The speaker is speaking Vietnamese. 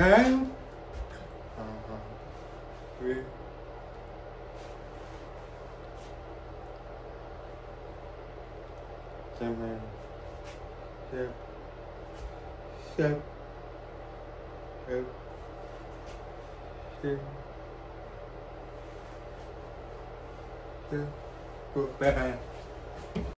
đấy à, à. Vì... xem này. Xem. Xem. Xem. Xem. Xem. Của ba